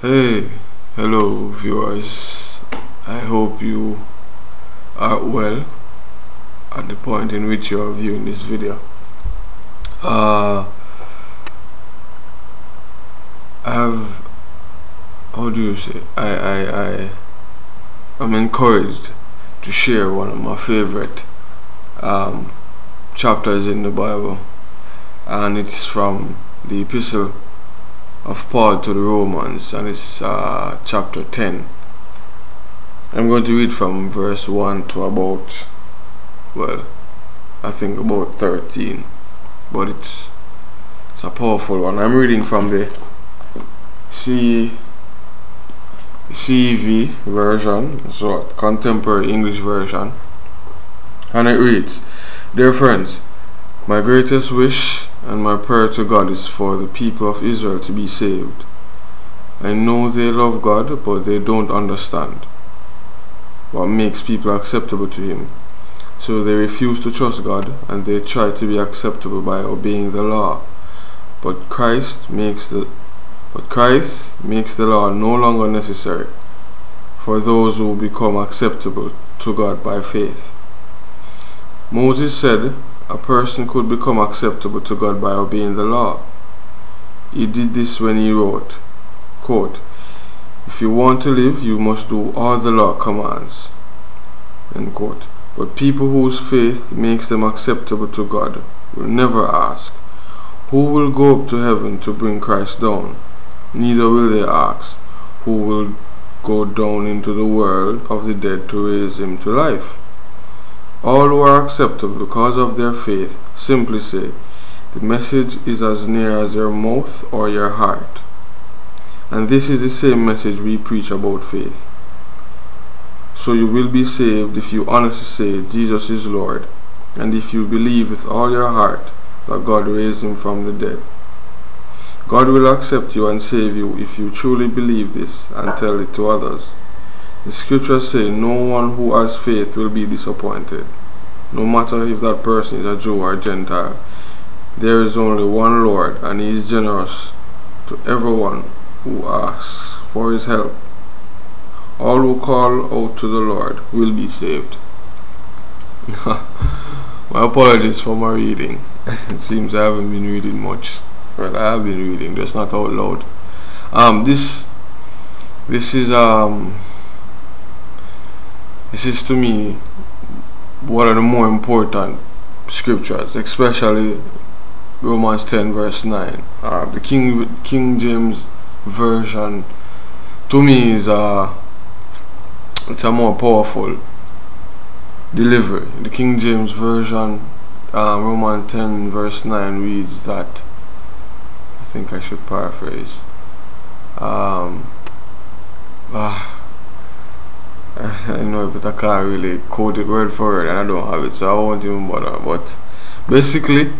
Hey, hello viewers. I hope you are well at the point in which you are viewing this video. Uh, I have, how do you say, I, I, I, I'm encouraged to share one of my favorite um, chapters in the Bible and it's from the epistle of Paul to the Romans and it's uh, chapter 10. I'm going to read from verse 1 to about, well, I think about 13, but it's, it's a powerful one. I'm reading from the C, CEV version, so contemporary English version, and it reads, Dear friends, my greatest wish and my prayer to God is for the people of Israel to be saved. I know they love God, but they don't understand what makes people acceptable to Him. So they refuse to trust God and they try to be acceptable by obeying the law. But Christ makes the but Christ makes the law no longer necessary for those who become acceptable to God by faith. Moses said, a person could become acceptable to God by obeying the law. He did this when he wrote, quote, If you want to live, you must do all the law commands. End quote. But people whose faith makes them acceptable to God will never ask, Who will go up to heaven to bring Christ down? Neither will they ask, Who will go down into the world of the dead to raise him to life? All who are acceptable because of their faith simply say, The message is as near as your mouth or your heart. And this is the same message we preach about faith. So you will be saved if you honestly say Jesus is Lord, and if you believe with all your heart that God raised him from the dead. God will accept you and save you if you truly believe this and tell it to others. The scriptures say no one who has faith will be disappointed, no matter if that person is a Jew or a Gentile. There is only one Lord, and He is generous to everyone who asks for His help. All who call out to the Lord will be saved. my apologies for my reading. it seems I haven't been reading much. Well, I have been reading, just not out loud. Um, this, this is um this is to me one of the more important scriptures, especially Romans 10 verse 9. Uh, the King King James version to me is uh, it's a more powerful delivery. The King James version, uh, Romans 10 verse 9 reads that I think I should paraphrase. Um, uh, I know but I can't really quote it word for word and I don't have it so I won't even bother. But basically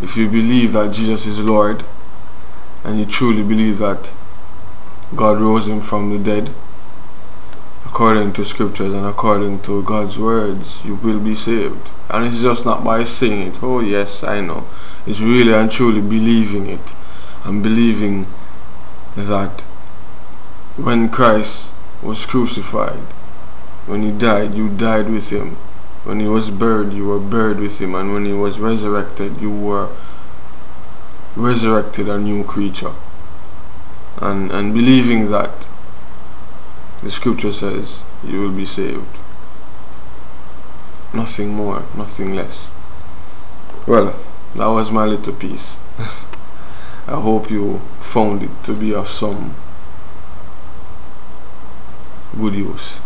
if you believe that Jesus is Lord and you truly believe that God rose him from the dead according to scriptures and according to God's words you will be saved. And it's just not by saying it. Oh yes I know. It's really and truly believing it and believing that when Christ was crucified. When he died, you died with him. When he was buried, you were buried with him. And when he was resurrected, you were resurrected a new creature. And, and believing that, the scripture says, you will be saved. Nothing more, nothing less. Well, that was my little piece. I hope you found it to be of some Gurius.